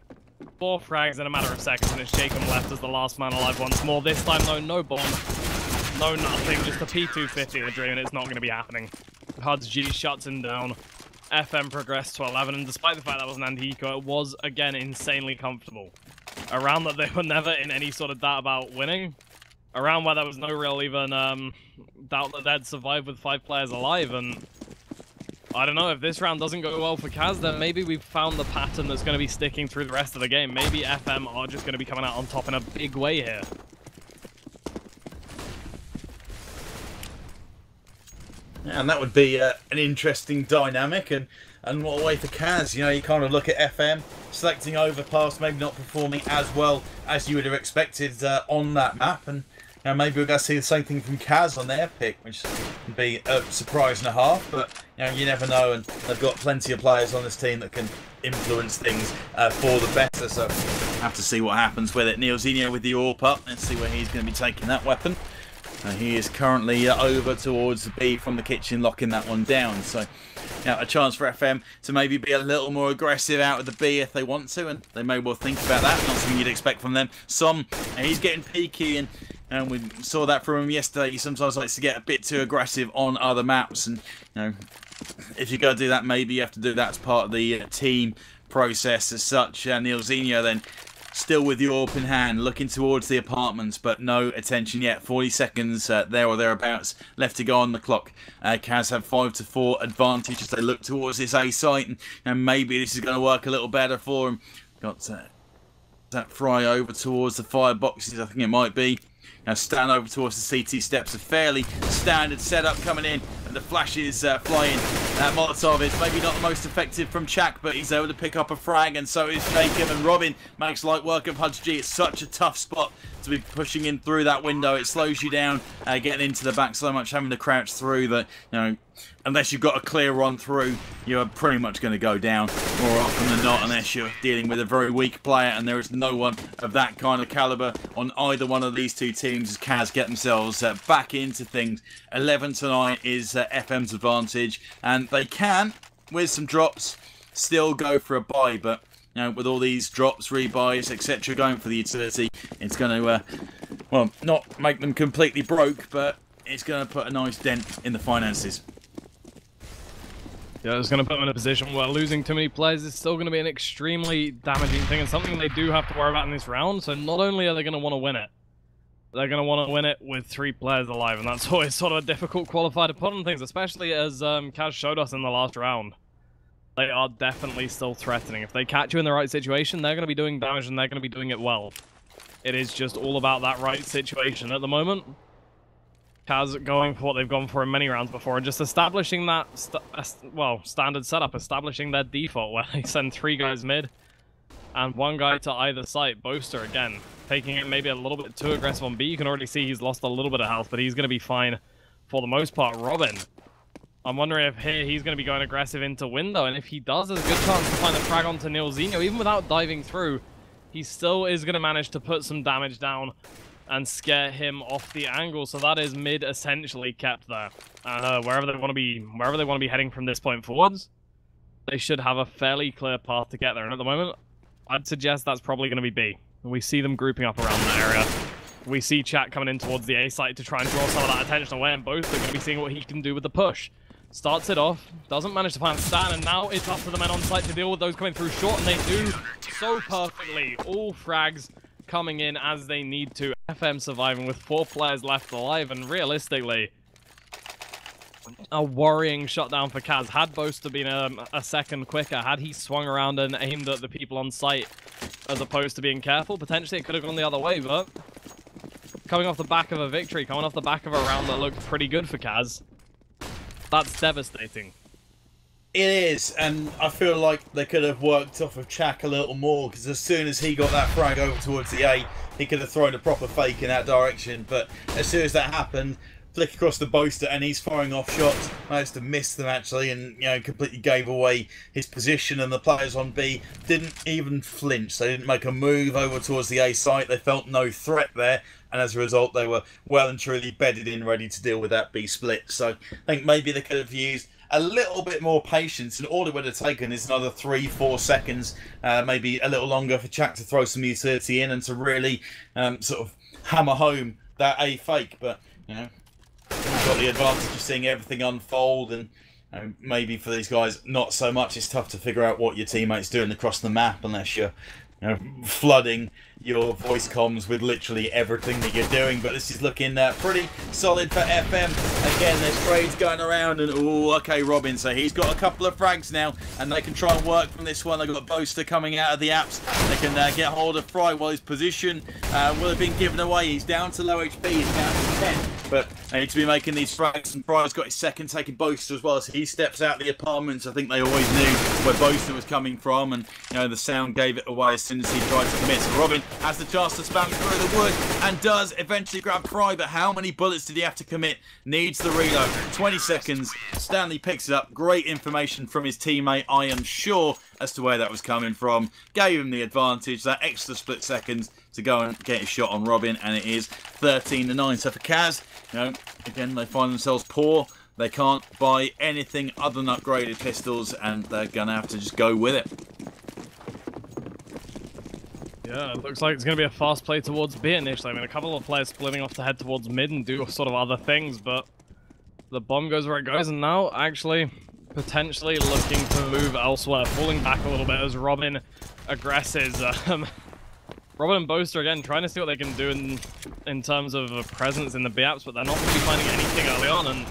Four frags in a matter of seconds, and it's Jacob left as the last man alive once more. This time, though, no bomb. No nothing, just a P250 the dream, and it's not going to be happening. hudzG shuts him down. FM progressed to 11, and despite the fact that was an Andiko, it was, again, insanely comfortable. A round that they were never in any sort of doubt about winning. A round where there was no real even um, doubt that they'd survive with five players alive, and I don't know, if this round doesn't go well for CAZ, then maybe we've found the pattern that's going to be sticking through the rest of the game. Maybe FM are just going to be coming out on top in a big way here. And that would be uh, an interesting dynamic and and what a way for CAZ. You know, you kind of look at FM selecting overpass, maybe not performing as well as you would have expected uh, on that map, and you know, maybe we're going to see the same thing from CAZ on their pick, which would be a surprise and a half. But you know, you never know, and they've got plenty of players on this team that can influence things uh, for the better. So have to see what happens with it. Neilzinho with the AWP up. Let's see where he's going to be taking that weapon. Uh, he is currently uh, over towards the B from the kitchen, locking that one down. So, yeah, a chance for FM to maybe be a little more aggressive out of the B if they want to, and they may well think about that. Not something you'd expect from them. Som, and he's getting peaky, and and we saw that from him yesterday. He sometimes likes to get a bit too aggressive on other maps, and you know, if you're going to do that, maybe you have to do that as part of the uh, team process as such. Uh, Neilzinho then still with the open hand, looking towards the apartments, but no attention yet. 40 seconds uh, there or thereabouts left to go on the clock. Uh, CAZ have 5 to 4 advantage as they look towards this A site, and, and maybe this is going to work a little better for him. Got uh, that fry over towards the fireboxes, I think it might be. Now stand over towards the CT steps. A fairly standard setup coming in. And the flashes uh, flying. That Molotov is maybe not the most effective from Chak, but he's able to pick up a frag, and so is Jacob. And Robin makes light work of hudzG. It's such a tough spot to be pushing in through that window. It slows you down, uh, getting into the back so much, having to crouch through that, you know, unless you've got a clear run through, you're pretty much going to go down more often than not unless you're dealing with a very weak player and there is no one of that kind of caliber on either one of these two teams as CAZ get themselves uh, back into things. 11 tonight is FM's advantage and they can, with some drops, still go for a buy, but you know, with all these drops, rebuys, etc., going for the utility, it's going to, uh, well, not make them completely broke, but it's going to put a nice dent in the finances. Yeah, it's going to put them in a position where losing too many players is still going to be an extremely damaging thing and something they do have to worry about in this round. So not only are they going to want to win it, they're going to want to win it with three players alive, and that's always sort of a difficult put on things, especially as um, CAZ showed us in the last round. They are definitely still threatening. If they catch you in the right situation, they're going to be doing damage, and they're going to be doing it well. It is just all about that right situation at the moment. CAZ going for what they've gone for in many rounds before and just establishing that, st well, standard setup, establishing their default where they send three guys mid and one guy to either site. Boaster again, taking it maybe a little bit too aggressive on B. You can already see he's lost a little bit of health, but he's going to be fine for the most part. Robin, I'm wondering if here he's going to be going aggressive into window, and if he does, there's a good chance to find the frag onto Neilzinho. Even without diving through, he still is going to manage to put some damage down and scare him off the angle. So that is mid essentially kept there. Uh, wherever they want to be, wherever they want to be heading from this point forwards, they should have a fairly clear path to get there. And at the moment, I'd suggest that's probably going to be B. We see them grouping up around that area. We see Chak coming in towards the A site to try and draw some of that attention away, and both are going to be seeing what he can do with the push. Starts it off, doesn't manage to find Stan, and now it's up to the men on site to deal with those coming through short, and they do so perfectly. All frags coming in as they need to. FM surviving with four players left alive, and realistically, a worrying shutdown for CAZ. Had Boaster been a, um, a, second quicker, had he swung around and aimed at the people on site as opposed to being careful, potentially it could have gone the other way, but coming off the back of a victory, coming off the back of a round that looked pretty good for CAZ, that's devastating. It is, and I feel like they could have worked off of Chak a little more because as soon as he got that frag over towards the A, he could have thrown a proper fake in that direction. But as soon as that happened, flick across the boaster and he's firing off shots. Managed to miss them actually and you know completely gave away his position and the players on B didn't even flinch. They didn't make a move over towards the A site. They felt no threat there and as a result they were well and truly bedded in ready to deal with that B split. So I think maybe they could have used a little bit more patience and all it would have taken is another three, four seconds, uh, maybe a little longer for Chak to throw some utility in and to really um, sort of hammer home that A fake. But, you know, we've got the advantage of seeing everything unfold and maybe for these guys not so much. It's tough to figure out what your teammates doing across the map unless you're you know, flooding your voice comms with literally everything that you're doing. But this is looking uh, pretty solid for FM. Again, there's trades going around, and oh, okay, Robin. So he's got a couple of frags now, and they can try and work from this one. They've got a Boaster coming out of the apps. They can uh, get hold of Fry while his position uh, will have been given away. He's down to low HP. He's down to 10. But they need to be making these frags, and Fry's got his second taking Boaster as well. So he steps out of the apartments. I think they always knew where Boaster was coming from, and you know the sound gave it away as soon as he tried to commit. So Robin has the chance to spam through the wood and does eventually grab Fry, but how many bullets did he have to commit? Needs the reload. 20 seconds. Stanley picks it up. Great information from his teammate, I am sure, as to where that was coming from. Gave him the advantage, that extra split seconds to go and get a shot on Robin, and it is 13 to 9. So for CAZ, know, again, they find themselves poor. They can't buy anything other than upgraded pistols, and they're going to have to just go with it. Yeah, it looks like it's going to be a fast play towards B initially. I mean, a couple of players splitting off to head towards mid and do sort of other things, but the bomb goes where it goes, and now actually potentially looking to move elsewhere, falling back a little bit as Robin aggresses. Um, Robin and Boaster again trying to see what they can do in in terms of a presence in the B apps, but they're not really finding anything early on, and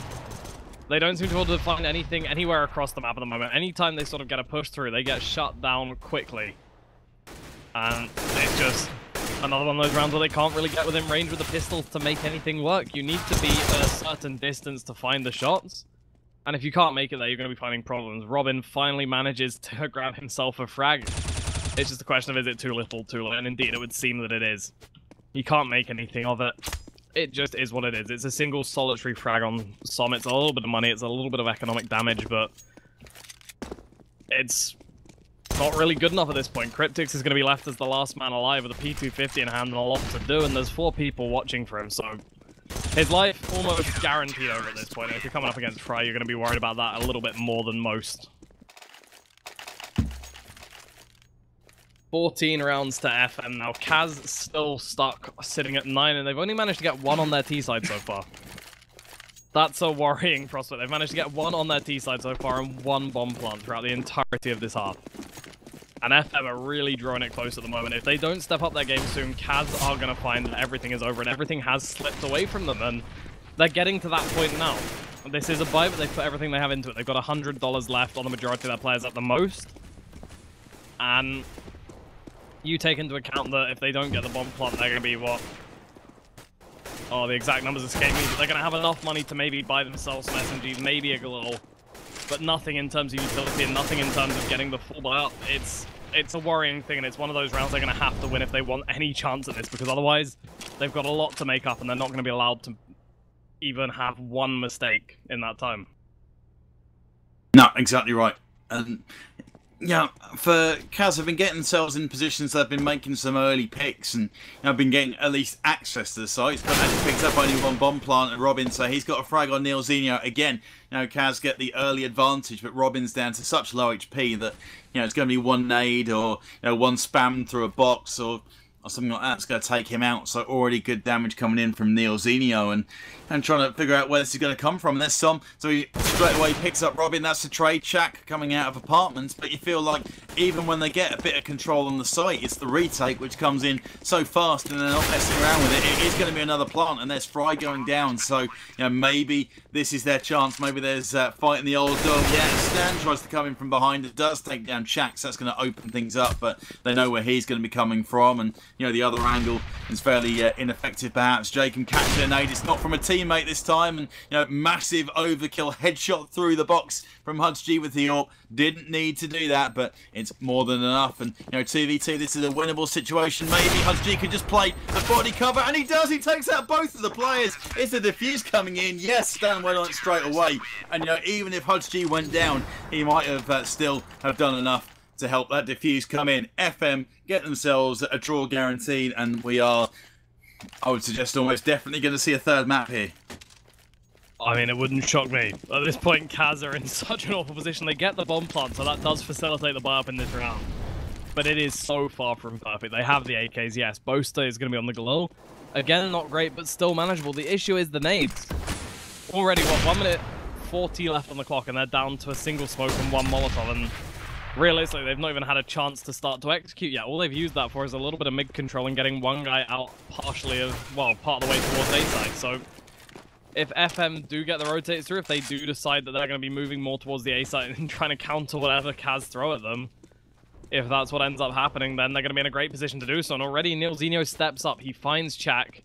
they don't seem to be able to find anything anywhere across the map at the moment. Anytime they sort of get a push through, they get shut down quickly. And it's just another one of those rounds where they can't really get within range with the pistols to make anything work. You need to be at a certain distance to find the shots. And if you can't make it there, you're going to be finding problems. Robin finally manages to grab himself a frag. It's just a question of is it too little, too late, and indeed it would seem that it is. You can't make anything of it. It just is what it is. It's a single solitary frag on Som. It's a little bit of money, it's a little bit of economic damage, but it's not really good enough at this point. kryptix is going to be left as the last man alive with a P250 in hand and a lot to do, and there's four people watching for him, so his life almost guaranteed over at this point. If you're coming up against Fry, you're going to be worried about that a little bit more than most. 14 rounds to FM now. CAZ still stuck sitting at 9, and they've only managed to get one on their T side so far. That's a worrying prospect. They've managed to get one on their T side so far and one bomb plant throughout the entirety of this half. And FM are really drawing it close at the moment. If they don't step up their game soon, CAZ are going to find that everything is over and everything has slipped away from them. And they're getting to that point now. This is a buy, but they've put everything they have into it. They've got $100 left on the majority of their players at the most. And you take into account that if they don't get the bomb plant, they're going to be, what? Oh, the exact numbers escape me, but they're going to have enough money to maybe buy themselves some SMGs, maybe a little but nothing in terms of utility and nothing in terms of getting the full buy up. It's it's a worrying thing, and it's one of those rounds they're going to have to win if they want any chance at this, because otherwise they've got a lot to make up, and they're not going to be allowed to even have one mistake in that time. No, exactly right. And yeah, for CAZ have been getting themselves in positions they've been making some early picks and you know, been getting at least access to the sites, but as he picks up only one bomb plant and Robin, so he's got a frag on Neilzinho again. You know, CAZ get the early advantage, but Robin's down to such low HP that you know it's going to be one nade or you know one spam through a box or or something like that's going to take him out. So already good damage coming in from Neilzinho and, and trying to figure out where this is going to come from. There's some, so he straight away picks up Robin. That's the trade Chak coming out of apartments. But you feel like even when they get a bit of control on the site, it's the retake which comes in so fast and they're not messing around with it. It is going to be another plant and there's Fry going down. So, you know, maybe this is their chance. Maybe there's uh, fighting the old dog. Yeah, Stan tries to come in from behind. It does take down Chak, so that's going to open things up. But they know where he's going to be coming from. And you know, the other angle is fairly uh, ineffective perhaps. Jacob catching a nade. It's not from a teammate this time. And, you know, massive overkill headshot through the box from hudzG with the AWP. Didn't need to do that, but it's more than enough. And, you know, 2v2, this is a winnable situation. Maybe hudzG could just play the body cover. And he does. He takes out both of the players. It's a defuse coming in. Yes, Stan went on it straight away. And, you know, even if hudzG went down, he might have uh, still have done enough to help that diffuse come in. FM get themselves a draw guaranteed, and we are, I would suggest, almost definitely going to see a third map here. I mean, it wouldn't shock me. At this point, CAZ are in such an awful position. They get the bomb plant, so that does facilitate the buy-up in this round. But it is so far from perfect. They have the AKs, yes. Boaster is going to be on the glow. Again, not great, but still manageable. The issue is the nades. Already, what, 1 minute 40 left on the clock, and they're down to a single smoke and one Molotov, and realistically, they've not even had a chance to start to execute yet. All they've used that for is a little bit of mid control and getting one guy out partially of, well, part of the way towards A side. So if FM do get the rotates through, if they do decide that they're going to be moving more towards the A side and trying to counter whatever CAZ throw at them, if that's what ends up happening, then they're going to be in a great position to do so. And already Neilzinho steps up. He finds Chak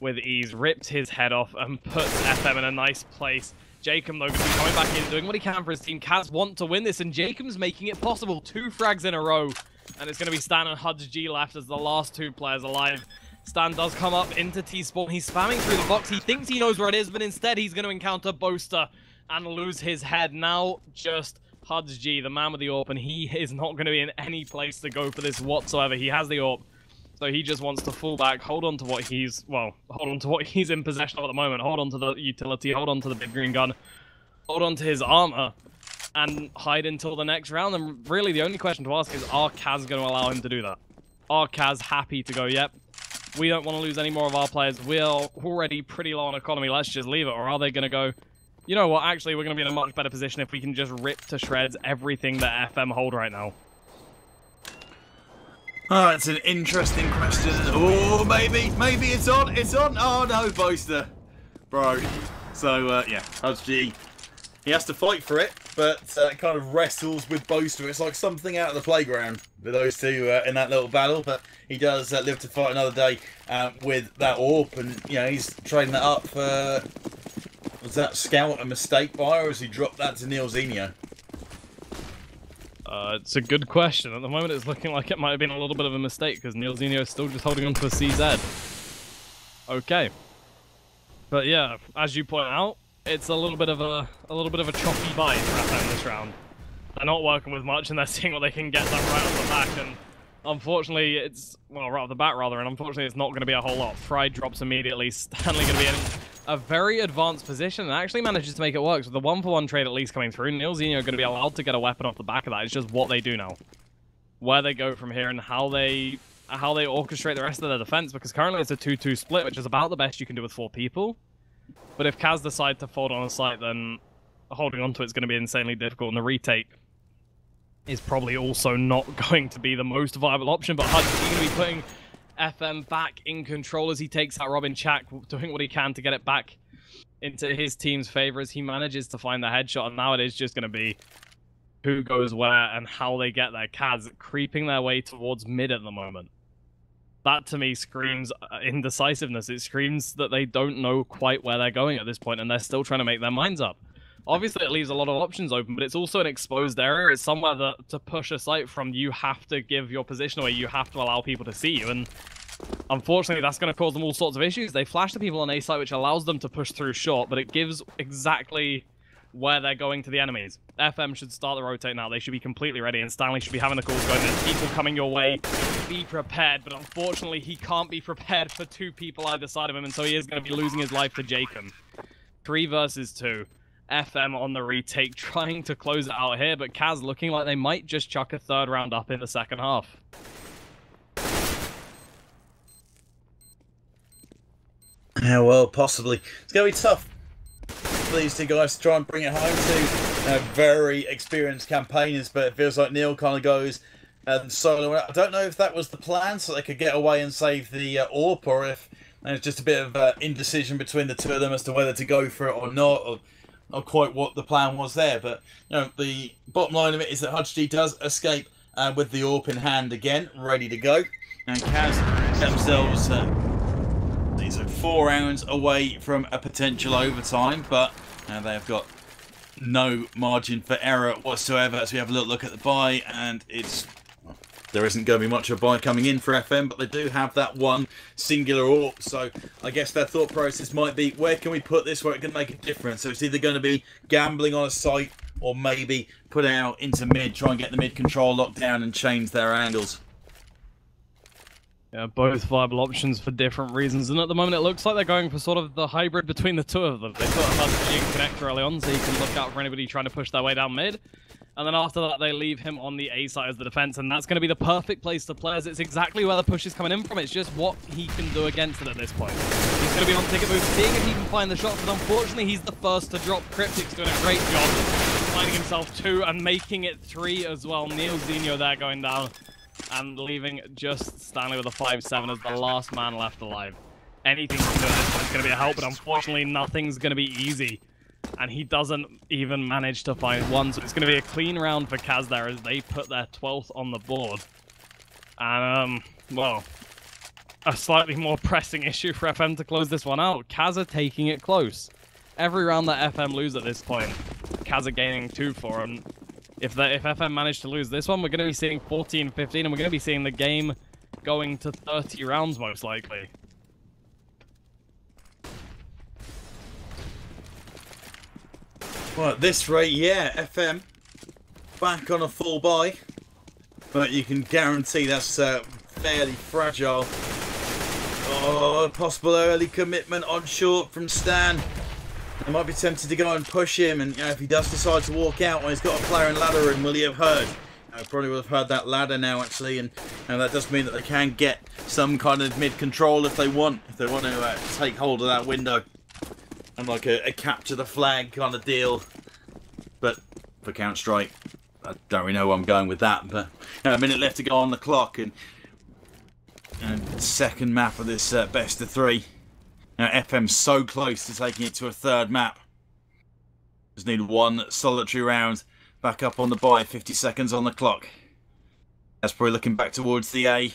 with ease, rips his head off, and puts FM in a nice place. Jacob, though, going to be coming back in, doing what he can for his team. CAZ want to win this, and Jacob's making it possible. Two frags in a row, and it's going to be Stan and hudzG left as the last two players alive. Stan does come up into T-Spawn. He's spamming through the box. He thinks he knows where it is, but instead he's going to encounter Boaster and lose his head. Now just hudzG, the man with the AWP, and he is not going to be in any place to go for this whatsoever. He has the AWP. So he just wants to fall back, hold on to what he's, well, hold on to what he's in possession of at the moment, hold on to the utility, hold on to the big green gun, hold on to his armor, and hide until the next round. And really the only question to ask is, are CAZ going to allow him to do that? Are CAZ happy to go, yep, we don't want to lose any more of our players, we're already pretty low on economy, let's just leave it, or are they going to go, you know what, actually we're going to be in a much better position if we can just rip to shreds everything that FM hold right now. Oh, that's an interesting question. Oh, maybe, maybe it's on, it's on. Oh no, Boaster. Bro. So, uh, yeah, hudzG. He has to fight for it, but uh, kind of wrestles with Boaster. It's like something out of the playground with those two uh, in that little battle, but he does uh, live to fight another day uh, with that AWP, and, you know, he's trading that up for... Was that Scout a mistake by, or has he dropped that to Neilzinho? Uh, it's a good question. At the moment, it's looking like it might have been a little bit of a mistake because Neilzinho is still just holding on to a CZ. Okay. But yeah, as you point out, it's a little bit of a a little bit of a choppy buy for FM this round. They're not working with much, and they're seeing what they can get done right off the back. And unfortunately, it's well right off the bat rather, and unfortunately, it's not going to be a whole lot. Fry drops immediately. Stanley going to be in a very advanced position and actually manages to make it work. So the one-for-one -one trade at least coming through. Neilzinho are going to be allowed to get a weapon off the back of that. It's just what they do now. Where they go from here and how they how they orchestrate the rest of their defense because currently it's a 2-2 split, which is about the best you can do with four people. But if CAZ decide to fold on a site, then holding onto it's going to be insanely difficult, and the retake is probably also not going to be the most viable option, but Hud's going to be putting FM back in control as he takes out Robin Chak, doing what he can to get it back into his team's favor as he manages to find the headshot. And now it is just going to be who goes where and how they get their CAZ creeping their way towards mid at the moment. That to me screams uh, indecisiveness. It screams that they don't know quite where they're going at this point and they're still trying to make their minds up. Obviously, it leaves a lot of options open, but it's also an exposed area. It's somewhere that to push a site from, you have to give your position away. You have to allow people to see you. And unfortunately, that's going to cause them all sorts of issues. They flash the people on A site, which allows them to push through short, but it gives exactly where they're going to the enemies. FM should start the rotate now. They should be completely ready, and Stanley should be having the calls going. There's people coming your way. Be prepared, but unfortunately, he can't be prepared for two people either side of him, and so he is going to be losing his life to Jacob. Three versus two. FM on the retake, trying to close it out here, but CAZ looking like they might just chuck a third round up in the second half. Yeah, well, possibly. It's going to be tough for these two guys to try and bring it home to uh, very experienced campaigners, but it feels like Neil kind of goes um, solo. I don't know if that was the plan, so they could get away and save the uh, AWP, or if there's just a bit of uh, indecision between the two of them as to whether to go for it or not, or not quite what the plan was there. But you know, the bottom line of it is that hudzG does escape uh, with the AWP in hand again, ready to go. And CAZ themselves uh, these are four rounds away from a potential overtime, but uh, they've got no margin for error whatsoever as we have a little look at the buy and it's there isn't going to be much of a buy coming in for FM, but they do have that one singular AWP. So I guess their thought process might be, where can we put this where it can make a difference? So it's either going to be gambling on a site or maybe put out into mid, try and get the mid control locked down and change their angles. Yeah, both viable options for different reasons, and at the moment it looks like they're going for sort of the hybrid between the two of them. They put Husky and Connector early on, so you can look out for anybody trying to push their way down mid. And then after that, they leave him on the A side as the defense, and that's going to be the perfect place to play, as it's exactly where the push is coming in from. It's just what he can do against it at this point. He's going to be on ticket move, seeing if he can find the shot, but unfortunately, he's the first to drop. kryptix's doing a great job finding himself two and making it three as well. Neilzinho there going down and leaving just Stanley with a 5-7 as the last man left alive. Anything can do this is going to be a help, but unfortunately nothing's going to be easy. And he doesn't even manage to find one, so it's going to be a clean round for CAZ there as they put their 12th on the board. And, um, well, a slightly more pressing issue for FM to close this one out. CAZ are taking it close. Every round that FM lose at this point, CAZ are gaining two for them. If the, if FM manage to lose this one, we're going to be seeing 14-15, and we're going to be seeing the game going to 30 rounds most likely. Well, at this rate, yeah, FM back on a full buy, but you can guarantee that's uh, fairly fragile. Oh, possible early commitment on short from Stan. They might be tempted to go and push him, and you know, if he does decide to walk out when he's got a player in ladder room, will he have heard? I probably would have heard that ladder now, actually, and, and that does mean that they can get some kind of mid-control if they want, if they want to uh, take hold of that window. And like a, a capture the flag kind of deal. But for Counter-Strike, I don't really know where I'm going with that, but you know, a minute left to go on the clock, and, and second map of this uh, best of three. Now, FM's so close to taking it to a third map. Just need one solitary round back up on the buy, 50 seconds on the clock. That's probably looking back towards the A.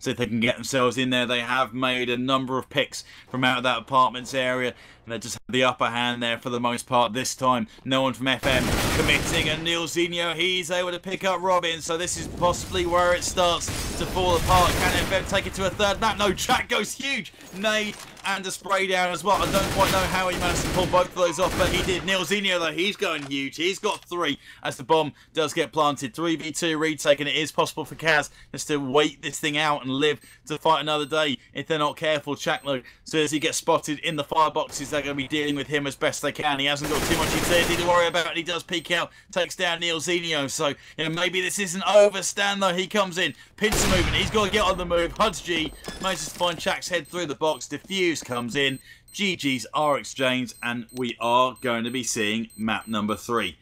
See if they can get themselves in there. They have made a number of picks from out of that apartments area. And they just have the upper hand there for the most part this time. No one from FM committing. And Neilzinho, he's able to pick up Robin. So this is possibly where it starts to fall apart. Can FM take it to a third map? No, Jack goes huge. Nade and a spray down as well. I don't quite know how he managed to pull both of those off, but he did. Neilzinho, though, he's going huge. He's got three as the bomb does get planted. 3v2 retake, and it is possible for CAZ just to wait this thing out and live to fight another day if they're not careful. Chaklo, so as he gets spotted in the fireboxes, they're going to be dealing with him as best they can. He hasn't got too much utility to worry about. He does peek out, takes down Neilzinho. So, you know, maybe this isn't over. Stan, though, he comes in, pincer movement. He's got to get on the move. hudzG manages to find Chak's head through the box. Diffuse comes in. GG's are exchanged, and we are going to be seeing map number three.